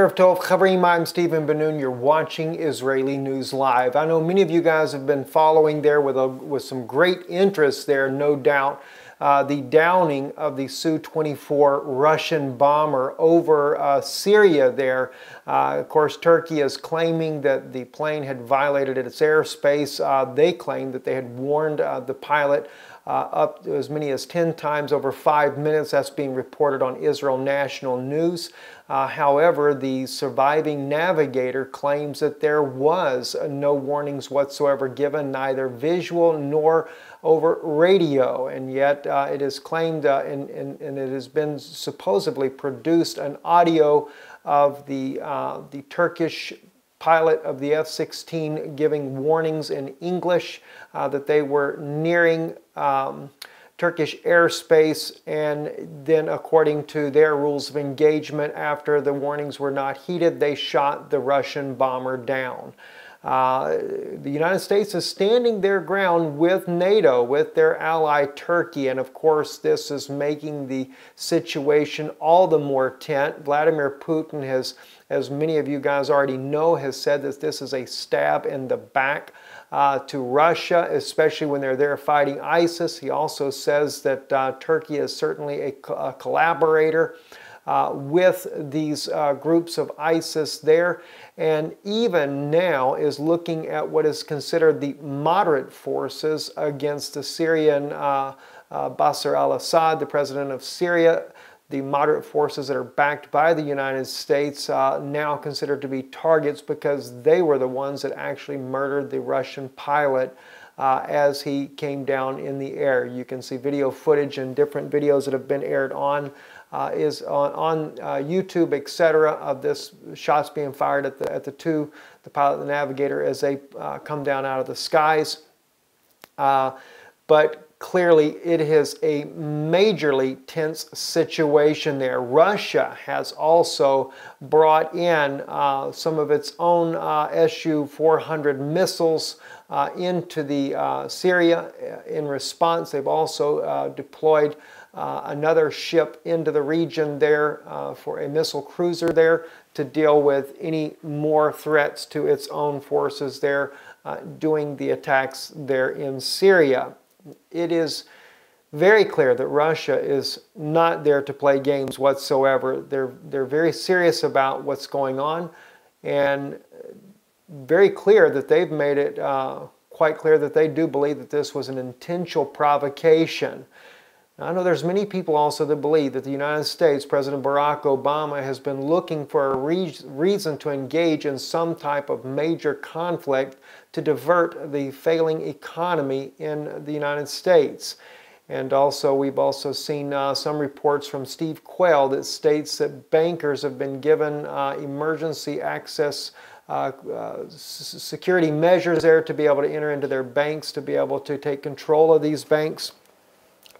Erev Tov Chavrim, I'm Stephen Ben-Nun. You're watching Israeli News Live. I know many of you guys have been following there with, a, with some great interest there, no doubt. Uh, the downing of the Su-24 Russian bomber over uh, Syria there. Uh, of course, Turkey is claiming that the plane had violated its airspace. Uh, they claim that they had warned uh, the pilot up to as many as 10 times over five minutes. That's being reported on Israel National News. Uh, however, the surviving navigator claims that there was no warnings whatsoever given, neither visual nor over radio, and yet uh, it is claimed uh, and, and, and, it has been supposedly produced an audio of the, uh, the Turkish pilot of the F-16 giving warnings in English uh, that they were nearing um, Turkish airspace, and then, according to their rules of engagement, after the warnings were not heeded, they shot the Russian bomber down. Uh, the United States is standing their ground with NATO, with their ally Turkey, and of course, this is making the situation all the more tense. Vladimir Putin has, as many of you guys already know, has said that this is a stab in the back uh, to Russia, especially when they're there fighting ISIS. He also says that uh, Turkey is certainly a, co a collaborator uh, with these uh, groups of ISIS there, and even now is looking at what is considered the moderate forces against the Syrian uh, uh, Bashar al Assad, the president of Syria the moderate forces that are backed by the United States uh, now considered to be targets because they were the ones that actually murdered the Russian pilot uh, as he came down in the air. You can see video footage and different videos that have been aired on uh, is on, on uh, YouTube, etc., of this shots being fired at the at the two, the pilot and the navigator, as they uh, come down out of the skies. Uh, but clearly it is a majorly tense situation there. Russia has also brought in uh, some of its own uh, S-400 missiles uh, into the uh, Syria uh, in response. They've also uh, deployed another ship into the region there for a missile cruiser there to deal with any more threats to its own forces there doing the attacks there in Syria it is very clear that Russia is not there to play games whatsoever. They're, they're very serious about what's going on and very clear that they've made it uh, quite clear that they do believe that this was an intentional provocation. I know there's many people also that believe that the United States, President Barack Obama, has been looking for a re reason to engage in some type of major conflict to divert the failing economy in the United States. And also, we've also seen uh, some reports from Steve Quayle that states that bankers have been given uh, emergency access uh, uh security measures there to be able to enter into their banks, to be able to take control of these banks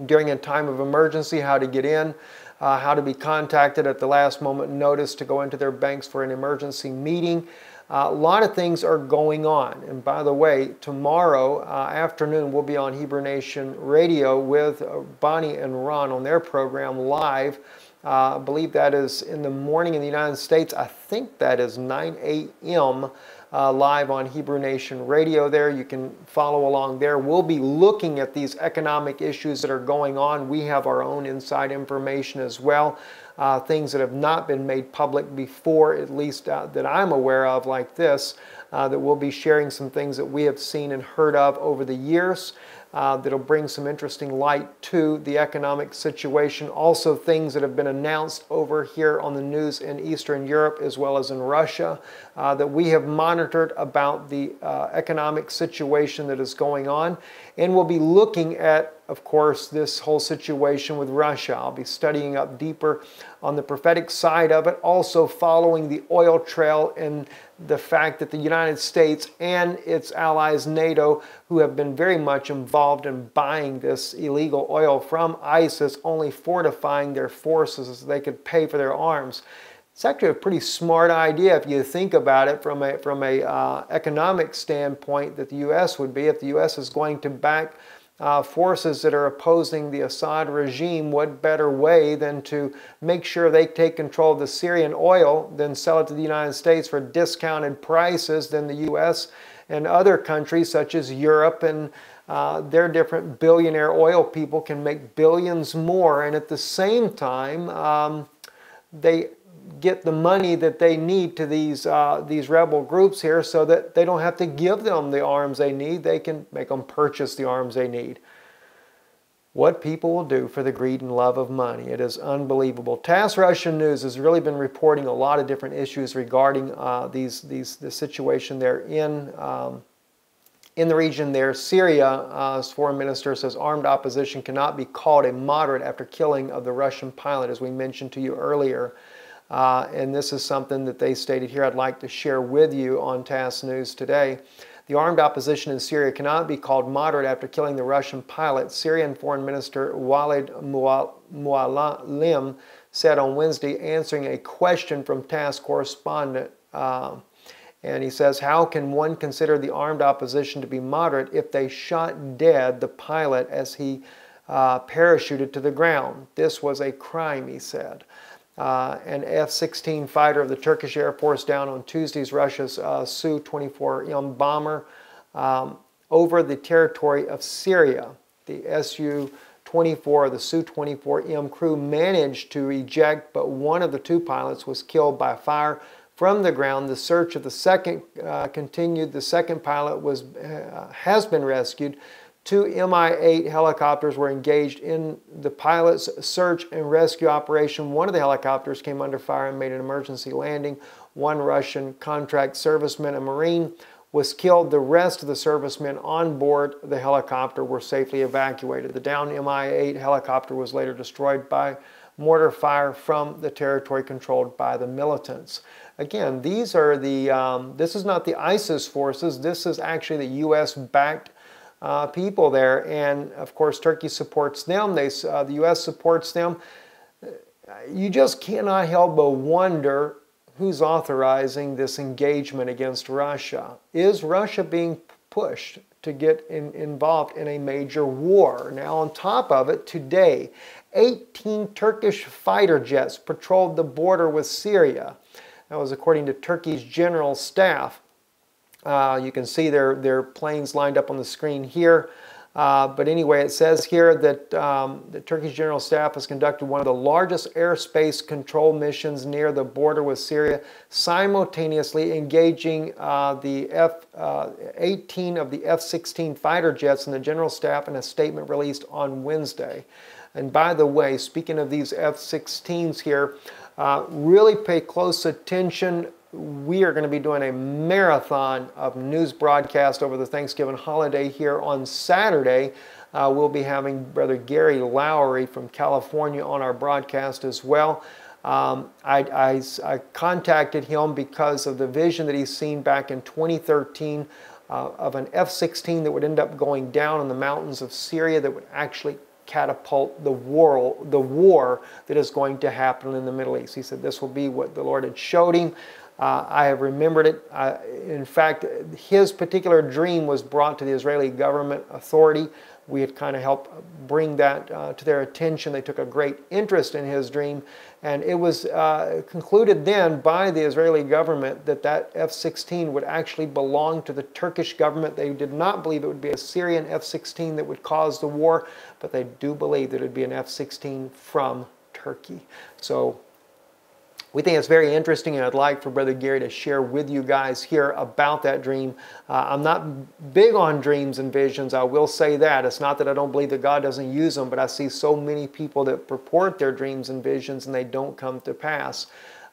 during a time of emergency, how to get in, uh, how to be contacted at the last moment notice to go into their banks for an emergency meeting. Uh, a lot of things are going on. And by the way, tomorrow uh, afternoon we'll be on Hebrew Nation Radio with uh, Bonnie and Ron on their program live. Uh, I believe that is in the morning in the United States. I think that is 9 a.m uh, live on Hebrew Nation Radio there. You can follow along there. We'll be looking at these economic issues that are going on. We have our own inside information as well. Uh, things that have not been made public before, at least uh, that I'm aware of, like this, uh, that we'll be sharing some things that we have seen and heard of over the years uh, that'll bring some interesting light to the economic situation. Also, things that have been announced over here on the news in Eastern Europe as well as in Russia uh, that we have monitored about the uh, economic situation that is going on. And we'll be looking at, of course, this whole situation with Russia. I'll be studying up deeper on the prophetic side of it, also following the oil trail and the fact that the United States and its allies, NATO, who have been very much involved in buying this illegal oil from ISIS, only fortifying their forces so they could pay for their arms. It's actually a pretty smart idea if you think about it from a, from a uh, economic standpoint that the U.S. would be if the U.S. is going to back uh, forces that are opposing the Assad regime, what better way than to make sure they take control of the Syrian oil, then sell it to the United States for discounted prices than the U.S. and other countries such as Europe and uh, their different billionaire oil people can make billions more, and at the same time, um, they get the money that they need to these uh, these rebel groups here so that they don't have to give them the arms they need. They can make them purchase the arms they need. What people will do for the greed and love of money. It is unbelievable. TASS Russian News has really been reporting a lot of different issues regarding uh, these, these, the situation there in, um, in the region there. Syria's uh, foreign minister says armed opposition cannot be called a moderate after killing of the Russian pilot, as we mentioned to you earlier. Uh, and this is something that they stated here I'd like to share with you on TASS News today. The armed opposition in Syria cannot be called moderate after killing the Russian pilot. Syrian Foreign Minister Walid Muallim said on Wednesday, answering a question from TASS correspondent. Uh, and he says, How can one consider the armed opposition to be moderate if they shot dead the pilot as he uh, parachuted to the ground? This was a crime, he said uh, an F-16 fighter of the Turkish Air Force down on Tuesday's Russia's uh, Su-24M bomber um, over the territory of Syria. The Su-24, the Su-24M crew managed to eject, but one of the two pilots was killed by fire from the ground. The search of the second uh, continued. The second pilot was uh, has been rescued. Two Mi-8 helicopters were engaged in the pilot's search and rescue operation. One of the helicopters came under fire and made an emergency landing. One Russian contract serviceman, a Marine, was killed. The rest of the servicemen on board the helicopter were safely evacuated. The downed Mi-8 helicopter was later destroyed by mortar fire from the territory controlled by the militants. Again, these are the, um, this is not the ISIS forces, this is actually the U.S.-backed uh, people there. And of course, Turkey supports them. They, uh, the U.S. supports them. You just cannot help but wonder who's authorizing this engagement against Russia. Is Russia being pushed to get in, involved in a major war? Now, on top of it, today, 18 Turkish fighter jets patrolled the border with Syria. That was according to Turkey's general staff. Uh, you can see their, their planes lined up on the screen here. Uh, but anyway, it says here that um, the Turkish General Staff has conducted one of the largest airspace control missions near the border with Syria, simultaneously engaging uh, the F-18 uh, of the F-16 fighter jets and the General Staff in a statement released on Wednesday. And by the way, speaking of these F-16s here, uh, really pay close attention we are going to be doing a marathon of news broadcast over the Thanksgiving holiday here on Saturday. Uh, we'll be having Brother Gary Lowry from California on our broadcast as well. Um, I, I, I, contacted him because of the vision that he's seen back in 2013 uh, of an F 16 that would end up going down in the mountains of Syria that would actually catapult the war, the war that is going to happen in the Middle East. He said this will be what the Lord had showed him. Uh, I have remembered it. Uh, in fact, his particular dream was brought to the Israeli government authority. We had kind of helped bring that uh, to their attention. They took a great interest in his dream. And it was uh, concluded then by the Israeli government that that F-16 would actually belong to the Turkish government. They did not believe it would be a Syrian F-16 that would cause the war, but they do believe that it would be an F-16 from Turkey. So we think it's very interesting and I'd like for Brother Gary to share with you guys here about that dream. Uh, I'm not big on dreams and visions, I will say that. It's not that I don't believe that God doesn't use them, but I see so many people that purport their dreams and visions and they don't come to pass.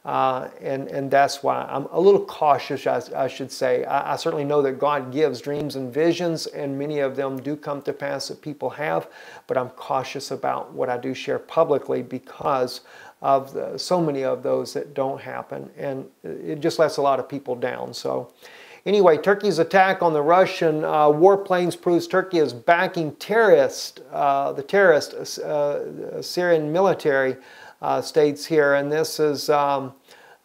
Uh, and, and that's why I'm a little cautious, I, I should say. I, I, certainly know that God gives dreams and visions, and many of them do come to pass that people have, but I'm cautious about what I do share publicly because of the, so many of those that don't happen, and it just lets a lot of people down. So, anyway, Turkey's attack on the Russian uh, warplanes proves Turkey is backing terrorist, uh, the terrorist uh, Syrian military uh, states here, and this is. Um,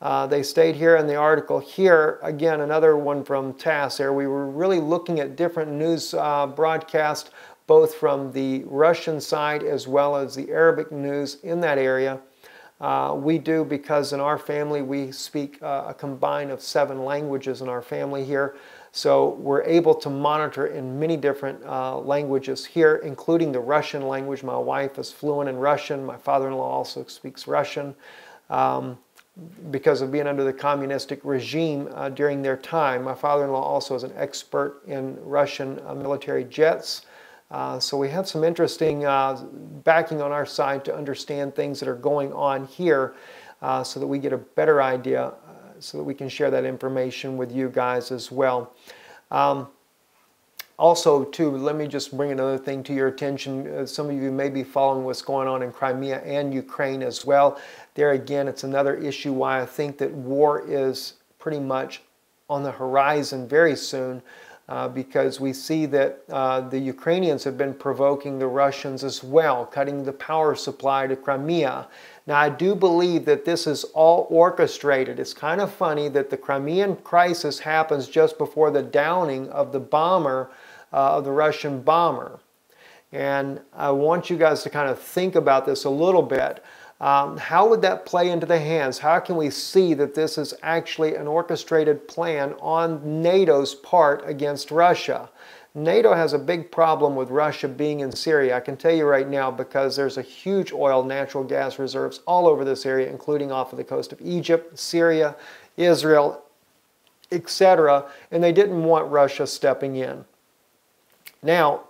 uh, they stayed here in the article here. Again, another one from TASS there. We were really looking at different news uh, broadcasts both from the Russian side as well as the Arabic news in that area. Uh, we do because in our family we speak uh, a combine of seven languages in our family here. So we're able to monitor in many different uh, languages here, including the Russian language. My wife is fluent in Russian. My father-in-law also speaks Russian. Um, because of being under the communistic regime uh, during their time. My father-in-law also is an expert in Russian uh, military jets. Uh, so we have some interesting uh, backing on our side to understand things that are going on here uh, so that we get a better idea so that we can share that information with you guys as well. Um, also, too, let me just bring another thing to your attention. Uh, some of you may be following what's going on in Crimea and Ukraine as well. There again, it's another issue why I think that war is pretty much on the horizon very soon. Uh, because we see that uh, the Ukrainians have been provoking the Russians as well, cutting the power supply to Crimea. Now, I do believe that this is all orchestrated. It's kind of funny that the Crimean crisis happens just before the downing of the bomber, uh, of the Russian bomber. And I want you guys to kind of think about this a little bit. Um, how would that play into the hands? How can we see that this is actually an orchestrated plan on NATO's part against Russia? NATO has a big problem with Russia being in Syria. I can tell you right now because there's a huge oil, natural gas reserves all over this area, including off of the coast of Egypt, Syria, Israel, etc. And they didn't want Russia stepping in. Now,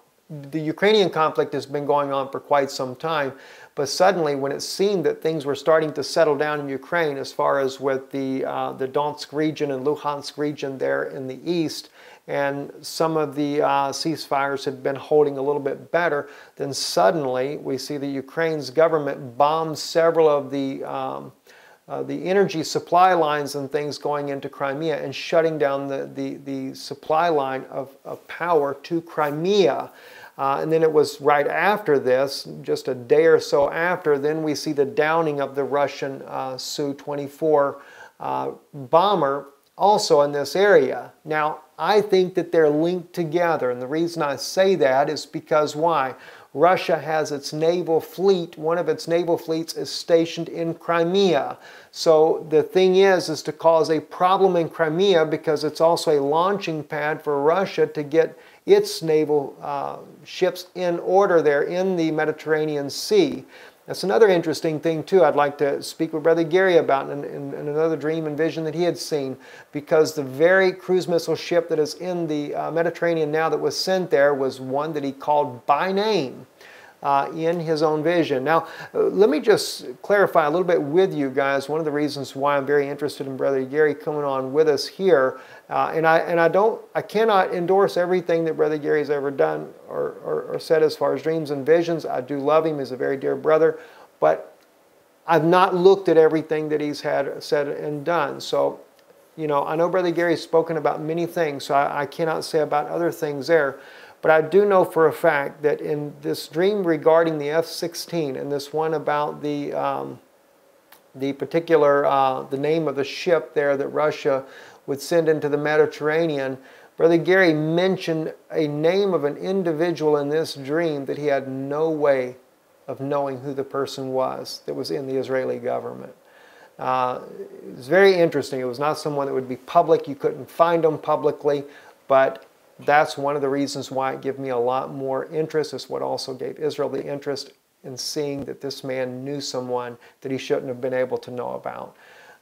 the Ukrainian conflict has been going on for quite some time, but suddenly when it seemed that things were starting to settle down in Ukraine as far as with the, uh, the Donetsk region and Luhansk region there in the east, and some of the uh, ceasefires had been holding a little bit better, then suddenly we see the Ukraine's government bomb several of the um, uh, the energy supply lines and things going into Crimea and shutting down the, the, the supply line of, of power to Crimea. Uh, and then it was right after this, just a day or so after, then we see the downing of the Russian uh, Su-24 uh, bomber also in this area. Now, I think that they're linked together. And the reason I say that is because why? Russia has its naval fleet. One of its naval fleets is stationed in Crimea. So the thing is, is to cause a problem in Crimea because it's also a launching pad for Russia to get its naval uh, ships in order there in the Mediterranean Sea. That's another interesting thing too I'd like to speak with Brother Gary about in, in, in, another dream and vision that he had seen because the very cruise missile ship that is in the uh, Mediterranean now that was sent there was one that he called by name uh, in his own vision. Now, uh, let me just clarify a little bit with you guys. One of the reasons why I'm very interested in Brother Gary coming on with us here, uh, and I and I don't, I cannot endorse everything that Brother Gary's ever done or, or, or said as far as dreams and visions. I do love him; he's a very dear brother, but I've not looked at everything that he's had said and done. So, you know, I know Brother Gary's spoken about many things, so I, I cannot say about other things there. But I do know for a fact that in this dream regarding the F-16 and this one about the, um, the particular, uh, the name of the ship there that Russia would send into the Mediterranean, Brother Gary mentioned a name of an individual in this dream that he had no way of knowing who the person was that was in the Israeli government. Uh, it was very interesting. It was not someone that would be public. You couldn't find them publicly, but that's one of the reasons why it gave me a lot more interest. It's what also gave Israel the interest in seeing that this man knew someone that he shouldn't have been able to know about.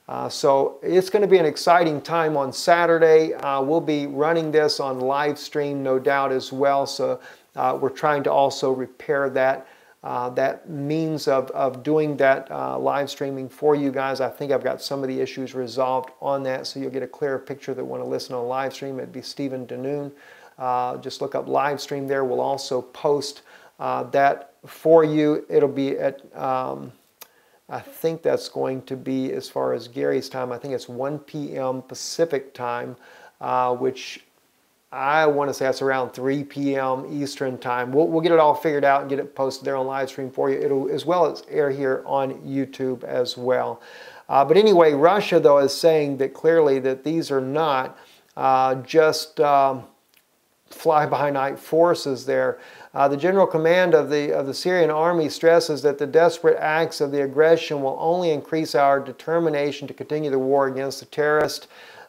Uh, so it's going to be an exciting time on Saturday. Uh, we'll be running this on live stream, no doubt, as well. So uh, we're trying to also repair that uh, that means of, of doing that uh, live streaming for you guys. I think I've got some of the issues resolved on that, so you'll get a clearer picture that want to listen on live stream. It'd be Stephen Ben-Nun. Uh, just look up live stream there. We'll also post uh, that for you. It'll be at, um, I think that's going to be, as far as Gary's time, I think it's 1 p.m. Pacific time, uh, which I want to say that's around 3 p.m. Eastern time. We'll, we'll get it all figured out and get it posted there on live stream for you. It'll as well as air here on YouTube as well. Uh, but anyway, Russia though is saying that clearly that these are not uh, just um, fly-by-night forces there. Uh, the general command of the, of the Syrian army stresses that the desperate acts of the aggression will only increase our determination to continue the war against the terrorist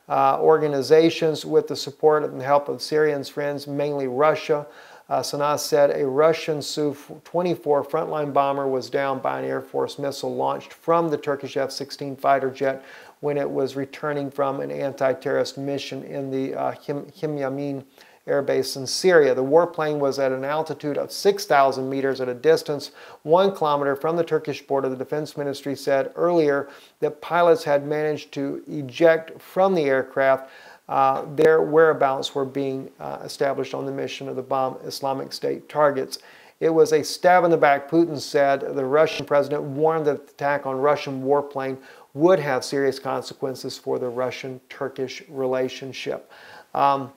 uh, organizations with the support and help of Syrians' friends, mainly Russia. Uh, SANA said a Russian Su-24 frontline bomber was downed by an Air Force missile launched from the Turkish F-16 fighter jet when it was returning from an anti-terrorist mission in the uh, Hmeimim air base in Syria. The warplane was at an altitude of 6,000 meters at a distance one kilometer from the Turkish border. The defense ministry said earlier that pilots had managed to eject from the aircraft uh, their whereabouts were being uh, established on the mission of the bomb Islamic State targets. It was a stab in the back, Putin said. The Russian president warned that the attack on Russian warplane would have serious consequences for the Russian-Turkish relationship. Um,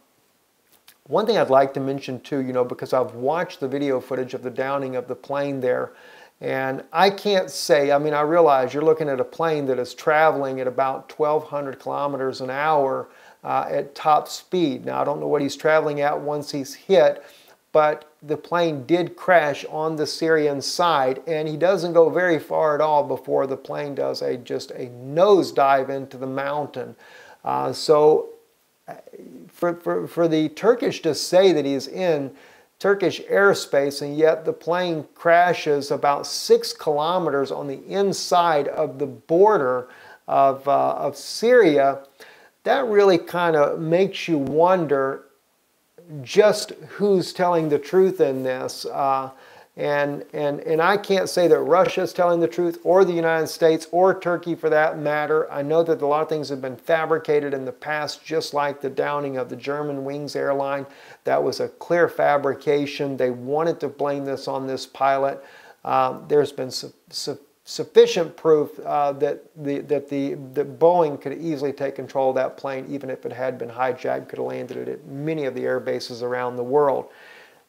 one thing I'd like to mention too, you know, because I've watched the video footage of the downing of the plane there, and I can't say, I mean, I realize you're looking at a plane that is traveling at about 1,200 kilometers an hour, uh, at top speed. Now, I don't know what he's traveling at once he's hit, but the plane did crash on the Syrian side, and he doesn't go very far at all before the plane does a just a nosedive into the mountain. Uh, so, for, for, for the Turkish to say that he's in Turkish airspace, and yet the plane crashes about six kilometers on the inside of the border of, uh, of Syria that really kind of makes you wonder just who's telling the truth in this. Uh, and, and, and I can't say that Russia is telling the truth or the United States or Turkey for that matter. I know that a lot of things have been fabricated in the past, just like the downing of the Germanwings airline. That was a clear fabrication. They wanted to blame this on this pilot. Um, there's been su su sufficient proof uh, that, the, that, the, that Boeing could easily take control of that plane, even if it had been hijacked, could have landed it at many of the air bases around the world.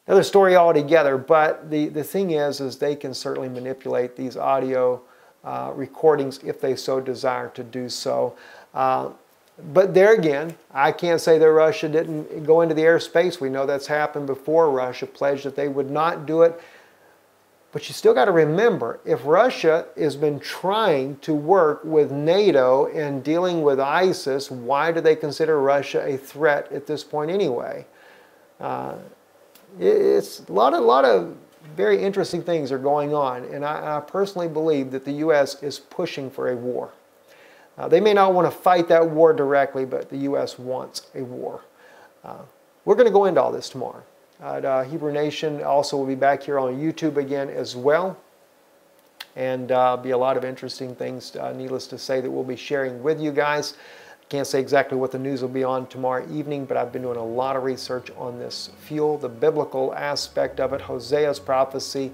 Another story altogether, but the, the thing is, is they can certainly manipulate these audio uh, recordings if they so desire to do so. Uh, but there again, I can't say that Russia didn't go into the airspace. We know that's happened before. Russia pledged that they would not do it. But you still got to remember, if Russia has been trying to work with NATO and dealing with ISIS, why do they consider Russia a threat at this point anyway? Uh, it's a lot, of, a lot of very interesting things are going on, and I, I personally believe that the U.S. is pushing for a war. Uh, they may not want to fight that war directly, but the U.S. wants a war. Uh, we're going to go into all this tomorrow uh, Hebrew Nation. Also, we'll be back here on YouTube again as well. And uh, be a lot of interesting things, uh, needless to say, that we'll be sharing with you guys. Can't say exactly what the news will be on tomorrow evening, but I've been doing a lot of research on this fuel, the biblical aspect of it, Hosea's prophecy,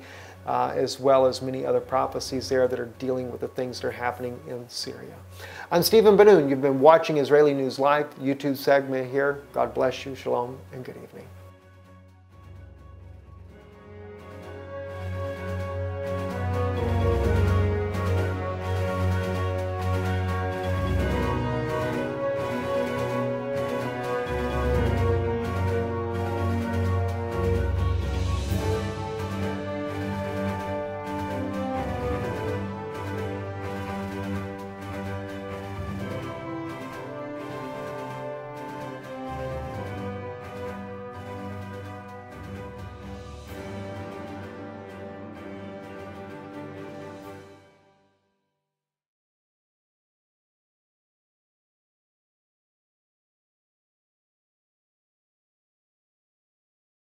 uh, as well as many other prophecies there that are dealing with the things that are happening in Syria. I'm Stephen Ben-Nun. You've been watching Israeli News Live, YouTube segment here. God bless you. Shalom and good evening.